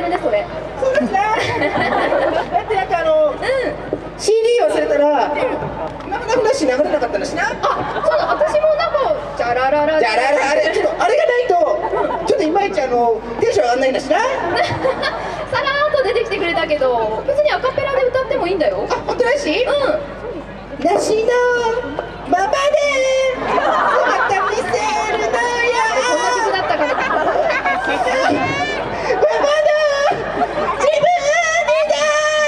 ってるねそれ。そうですね。だってなんかあのうん。CD 忘れたらなかなかし流れなかったのしな。あそうだ私もなんかじゃらららじゃああれあれちょっとあれがないとちょっといまいちあのテンション上がんないんだしな。あ さらーっと出てきてくれたけど別にアカペラで歌ってもいいんだよ。本当だしうん。梨のままで姿見せるのよこんな曲だったかなママの自分にな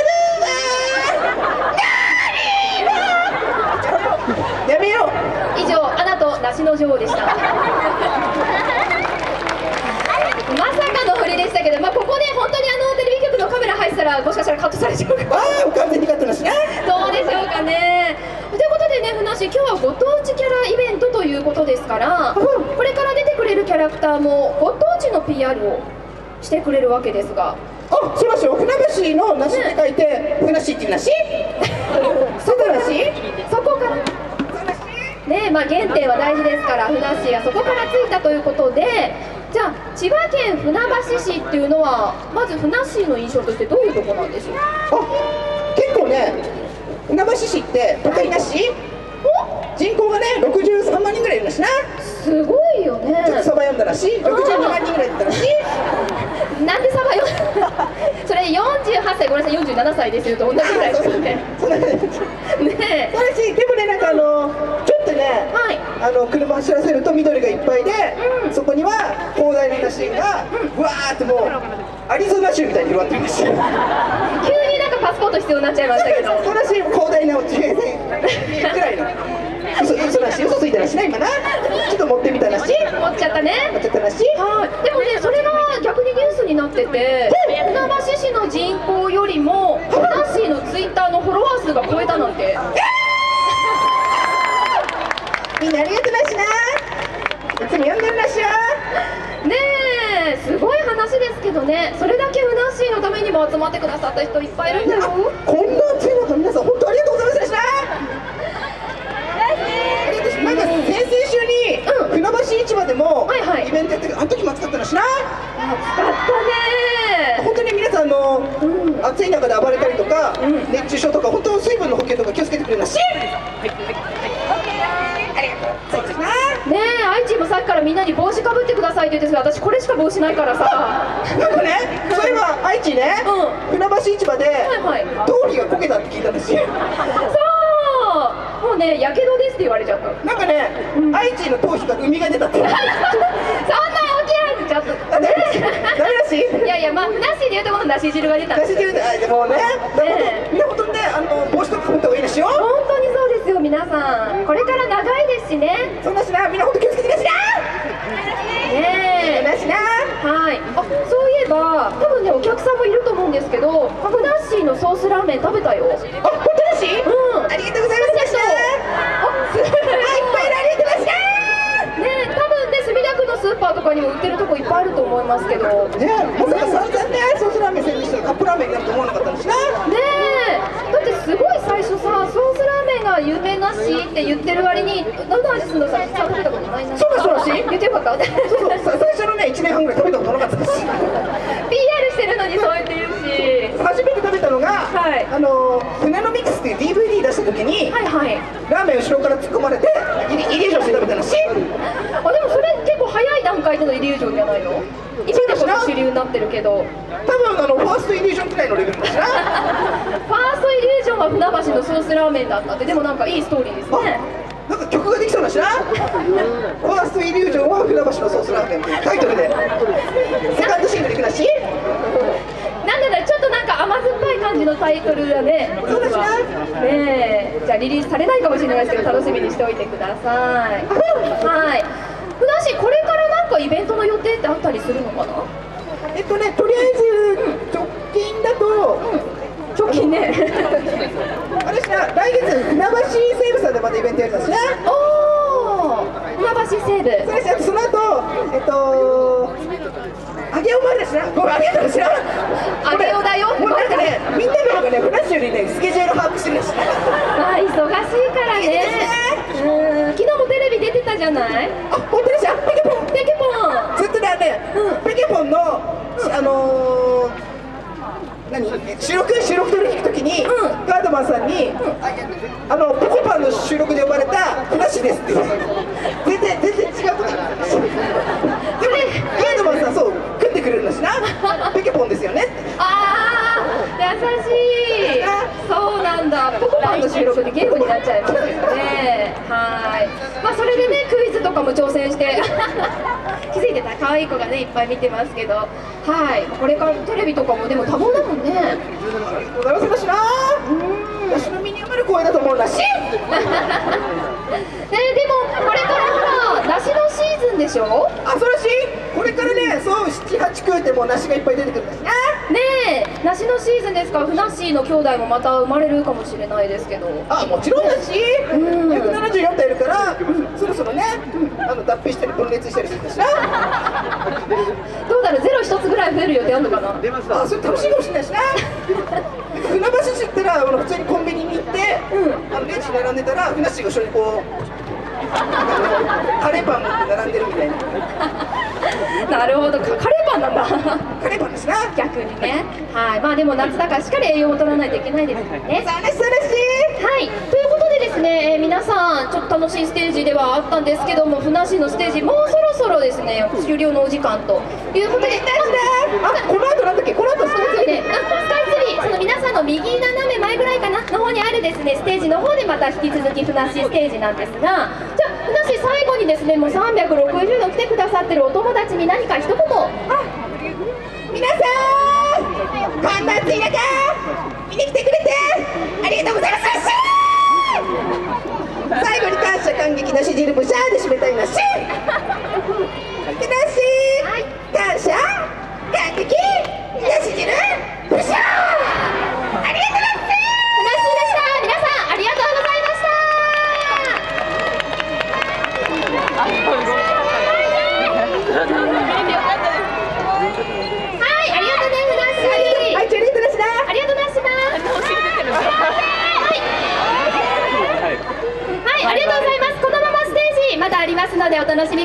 るわやめよう以上アナと梨の女王でしたまさかの振りでしたけど、まあ、ここで本当にあのテレビ局のカメラ入ってたらもしたらカットされちゃうかもああ完全に勝ったのしなどうでしょうかね。ということでね、ふなっしー、今日はご当地キャライベントということですから、うんこれから出てくれるキャラクターもご当地の PR をしてくれるわけですが、あ、そうですよ。船橋の梨って書いて、船橋っていう梨。外梨。そこから、ねまあ、原点は大事ですから、ふなっしーがそこからついたということで、じゃあ、千葉県船橋市っていうのは、まずふなっしーの印象としてどういうとこなんでしょう？あ、結構ね、船橋市って都会なし？人口がね、63万人ぐらいいるんだしな。すごいよね。ちょっとサバ読んだらし、62万人ぐらいだったらし。なんでサバよ それ48歳ごめんなさい47歳ですよと同じぐらいですよね。ねえそうだし、でもね、なんかあの、ちょっとね。はいあの車走らせると緑がいっぱいで、うんそこには広大な梨が、わーってもうアリゾナ州みたいに広がってるんですよ。急になんかパスポート必要になっちゃいましたけど。そうらしい広大な地平線くらいの。嘘嘘だし嘘ついたらしない今な。ちょっと持ってみたらし持っちゃったね。持っちゃったらしはい。でもねそれが逆にニュースになってて船橋市の人口よりもふなっしーのツイッターのフォロワー数が超えたなんてみんなありがとうなしないつも読んでるらしよねえすごいねそれだけふなっしーのためにも集まってくださった人いっぱいいるんだよ。こんな暑い中皆さん本当ありがとうございました。なんか先々週にうん。船橋市場でもイベントやってるあの時も暑かったらしな暑かったね本当に皆さんあの、うん暑い中で暴れたりとか、うん熱中症とか本当水分の補給とか気をつけてくれるらしいそうですなねえ愛知もさっきからみんなに帽子かぶってくださいって言って私これしか帽子ないからさ。なんかね、そういえば愛知ね、う船橋市場で、はい通りがこけたって聞いたんですよ。そう。もうねやけどですって言われちゃった。そんななんかね、愛知の頭皮から海が出たって。大きい話ちょっと。あ、ダメだし、ダメだし。いやいやまあふなっしーで言うとこのだし汁が出たんです出し汁で、もね、でもねみんな本当にね、あの帽子とかかぶった方がいいですよ。本当にそうですよ皆さん。これから長いですしね。そんなしな、みんな本当気をつけてくださいねえな。なしな。はいあそういえば多分ねお客さんもいると思うんですけどふなっしーのソースラーメン食べたよ。あ、本当だし。うん。ありがとうございます。あい。っぱいありがとうございまね多分ね墨田区のスーパーとかにも売ってるとこいっぱいあると思いますけど。ねまさか散々ね、ソースラーメン戦にしたらカップラーメンになると思わなかったんですな。え。だってすごい最初さソースラーメンが有名なしって言ってる割にどんな味するのか実は食べたことないな。そうだそうだ。し言ってよかった。そうさ最初のね、1年半ぐらい食べたことなかったです。PR してるのにそう言って言うし初めて食べたのが、はい。あの船のミックスっていう DVD 出した時に、はいはい。ラーメン後ろから突っ込まれてイリイリュージョンして食べたらしいあでもそれ結構早い段階でのイリュージョンじゃないの？今でこそ主流になってるけど。多分あのファーストイリュージョンくらいのレベルだしな。ファーストイリュージョンは船橋のソースラーメンだったって。でもなんかいいストーリーですね。なんか曲ができそうだしな。ファーストイリュージョンは船橋のソースラーメンっていうタイトルでセカンドシングルいくらしいなんだろうちょっとなんか甘酸っぱい感じのタイトルだねそうですね。ねえじゃあリリースされないかもしれないですけど楽しみにしておいてください。はい。ふなっしーこれからなんかイベントの予定ってあったりするのかな？えっとねとりあえず直近だと直近ね。あれしな来月船橋西武さんでまたイベントやるんだしなおお船橋西部それしあとその後えっとあげお前だしなごめんあげたらしなあねフラッシュよりねスケジュール把握してるらしいまあ忙しいからね。うん。昨日もテレビ出てたじゃない？あ本当ですよペケポンペケポン。ずっとねね、うん。ペケポンの、あのー何？収録収録取りに行くときに、うん。ガードマンさんに、あのポコパンの収録で呼ばれたふなっしーですって言う全然全然違うことなんですでもガードマンさんそう組んでくれるんだしなペケポンですよねってあー優しいそうなんだポコパンの収録でゲームになっちゃいますよねはいまあそれでねクイズとかも挑戦して気づいてた可愛い子がねいっぱい見てますけど。はい。これからテレビとかもでも多忙だもんね。ございません。私の身に余る声だと思うな。し ねでもこれからほら梨のシーズンでしょ？あそらし。これからねそう78区ってもう梨がいっぱい出てくるんだしな。ねえ梨のシーズンですか？らふなっしーの兄弟もまた生まれるかもしれないですけど。あもちろんだし。ん。174体いるからそろそろねあの脱皮したり分裂したりするんだしな どうだろうゼロ一つぐらい増える予定あるのかな？あそれ楽しいかもしれないしな 船橋市行ったらあの普通にコンビニに行って、あのレジ並んでたらふなっしーが後ろにこうカレーパン持って並んでるみたいな。なるほど。かカレーパンなんだ。カレーパンですな。逆にね。はい。まあでも夏だからしっかり栄養を取らないといけないですからねさあねそらしはい。ということでですね、えー皆さんちょっと楽しいステージではあったんですけどもふなっしーのステージもうそろそろですね終了のお時間と。いうことで。あこの後なんだっけ？この後スカイツリー。であスカイツリー。その皆さんの右斜め前ぐらいかなの方にあるですねステージの方でまた引き続きふなっしーステージなんですが。じゃあふなっしー最後にですねもう360度来てくださってるお友達に何か一言。皆さんこんな暑い中見に来てくれて。ありがとうございます最後に感謝感激のし汁ブシャーで締めたいな。し